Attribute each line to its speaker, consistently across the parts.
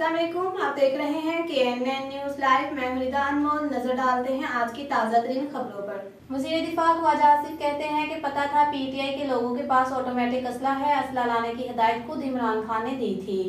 Speaker 1: वालेकुम आप देख रहे हैं के एन एन न्यूज़ लाइव मैं हरिदा अनमोल, नज़र डालते हैं आज की ताज़ा तरीन खबरों पर। वज़ीर दिफा ख्वाजा आसिफ कहते हैं कि पता था पीटीआई के लोगों के पास ऑटोमेटिक असला है, असला लाने की हिदायत खुद इमरान खान ने दी थी।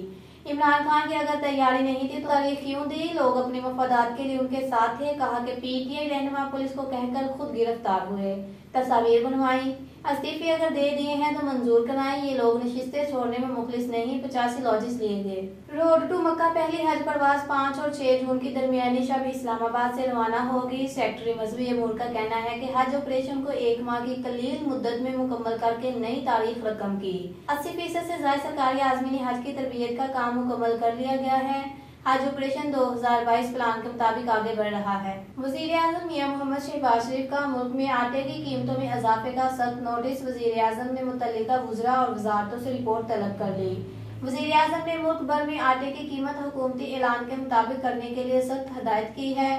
Speaker 1: इमरान खान की अगर तैयारी नहीं थी तो तारीख क्यों दी? लोग अपने मफादात के लिए उनके साथ थे, कहा कि पीटीआई रहनुमा पुलिस को कहकर खुद गिरफ़्तार हुए। तस्वीर बनवाई। अस्तीफे अगर दे दिए हैं तो मंजूर कराएँ ये लोग नशिस्तें छोड़ने में मुखलिस नहीं, पचासी लॉजिस लिए गए रोड टू मक्का पहली हज परवाज पाँच और छह जून की दरमियानी शब इस्लामाबाद से रवाना होगी सेक्रेटरी मजहबी अमूर का कहना है कि हज ऑपरेशन को एक माह की कलील मुद्दत में मुकम्मल करके नई तारीख रकम की। अस्सी फ़ीसद ऐसी ज़्यादा सरकारी आजमीनी हज की तरबियत का काम मुकम्मल कर लिया गया है। आज ऑपरेशन 2022 प्लान के मुताबिक आगे बढ़ रहा है। वज़ीर अजम मियाँ मोहम्मद शहबाज शरीफ का मुल्क में आटे की कीमतों में इजाफे का सख्त नोटिस वज़ीर अजम ने मुतल गुजरा और वजारतों से रिपोर्ट तलब कर ली वज़ीर अजम ने मुल्क भर में आटे की कीमत हुकूमती ऐलान के मुताबिक करने के लिए सख्त हदायत की है।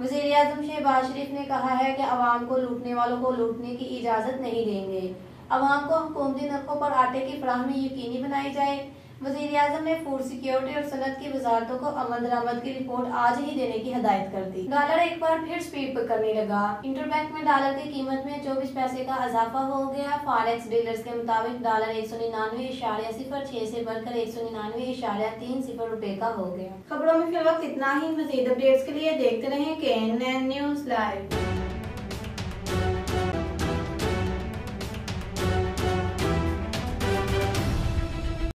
Speaker 1: वज़ीर अजम शहबाज शरीफ ने कहा है कि आवाम को लूटने वालों को लूटने की इजाज़त नहीं देंगे। आवाम को हुकूमती नरकों पर आटे की फ्राहमी यकीनी बनाई जाए। वज़ीर अजम ने फ़ूड सिक्योरिटी और सनत की वजारतों को अमन दरामद की रिपोर्ट आज ही देने की हदायत कर दी। डॉलर एक बार फिर स्पीड पर करने लगा। इंटरबैंक में डॉलर की कीमत में चौबीस पैसे का इजाफा हो गया। फॉरेक्स डीलर्स के मुताबिक डॉलर एक सौ निन्यानवे इशारिया सिफर, छह से बढ़कर एक सौ निन्यानवे इशारिया तीन सिफर रूपए का हो गया। खबरों में फिर वक्त इतना ही। मजीद अपडेट्स के लिए देखते रहे के एन एन न्यूज़ लाइव